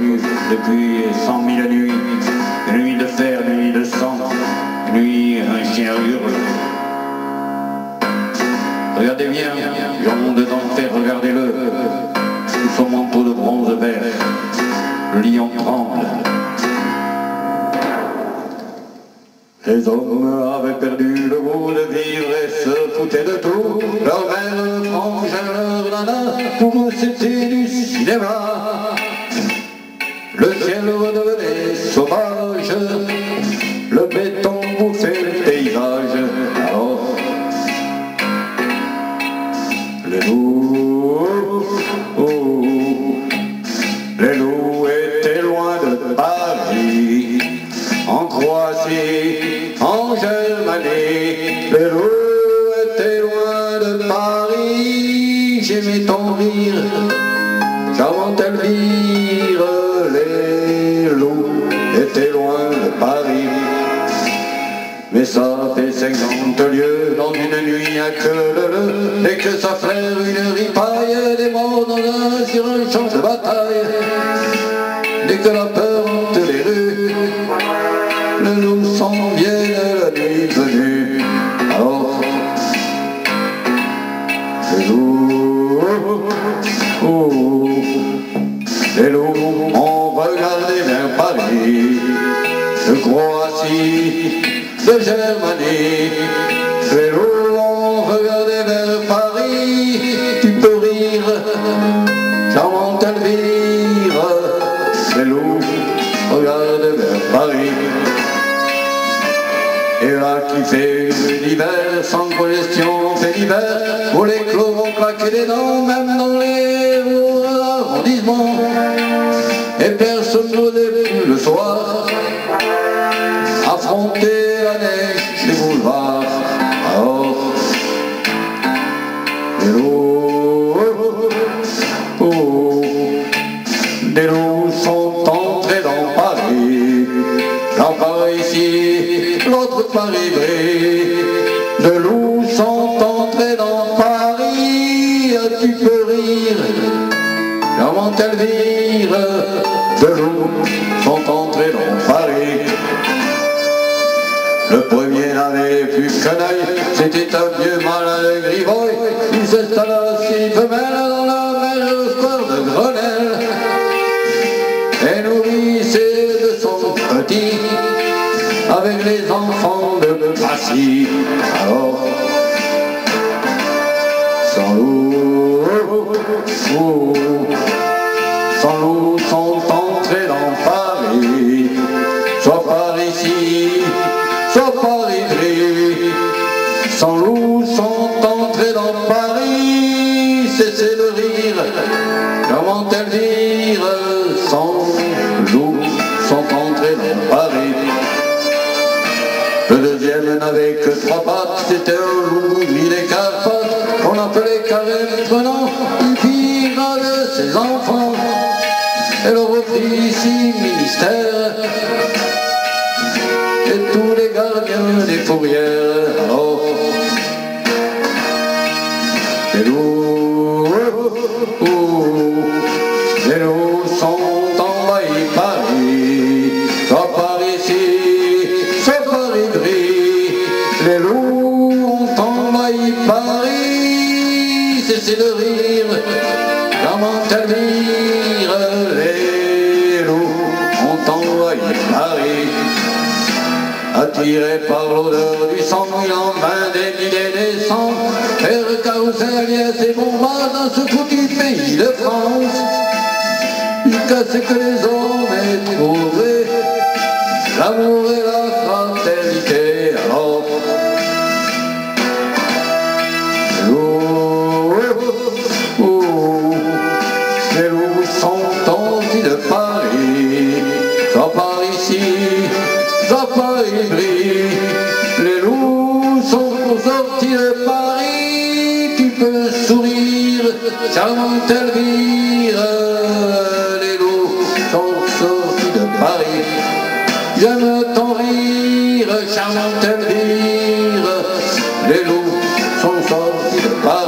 depuis cent mille nuits, nuit de fer, nuit de sang, nuit hurle. Regardez bien, j'en dans le fer, regardez-le, sous son manteau de bronze vert, le lion tremble. Les hommes avaient perdu le goût de vivre et se foutaient de tout. Les loups étaient loin de Paris, en Croatie, en Germanie. Les loups étaient loin de Paris, j'aimais ton rire, charmant Elvire. Mais ça fait cinquante lieues dans une nuit à que le le et que sa frère une ripaille des morts dans un, sur un champ de bataille. Dès que la peur hante les rues, le loup s'en vient la nuit venue. Alors, le loup, oh, les loups ont regardé vers Paris, de Croatie, de Germanie. Les loups ont regardé vers Paris, tu peux rire, charmante Elvire. Les loups regardent vers Paris. Et là qui fait l'hiver, sans congestion, fait l'hiver, où les clos vont claquer des dents, même dans les arrondissements. Et personne plus le soir affronter la des boulevards. Alors, les loups, oh, oh, des loups sont entrés dans Paris, l'un par ici, l'autre par Ivry. De loups sont entrés dans Paris, tu peux rire, comment Elvire. De loups sont entrés dans Paris. Le premier n'avait plus œil, c'était un vieux malin de Grivoy. Il s'installa six femelles dans la au square de Grenelle. Et nourrissait de son petit avec les enfants de Passy. Alors, sans loup, sans loup sont entrés dans Sans loup sont entrés dans Paris, cessez de rire, comment Elvire, sans loup sont entrés dans Paris? Le deuxième n'avait que trois pattes, c'était un loup gris des Carpates, qu'on appelait Carême prenant, il fit de ses enfants. Elle reprit ici ministère, et tous les gardiens des fourrières. Cessez de rire, comment Elvire, les loups ont envahi Paris. Attiré par l'odeur du sang mouillant, vain des milliers des sangs, faire carrousel et ses bombas dans ce foutu pays de France. Jusqu'à ce que les hommes aient trouvé l'amour Paris, tu peux sourire, charmante Elvire. Les loups sont sortis de Paris, j'aime ton rire, charmante Elvire. Les loups sont sortis de Paris.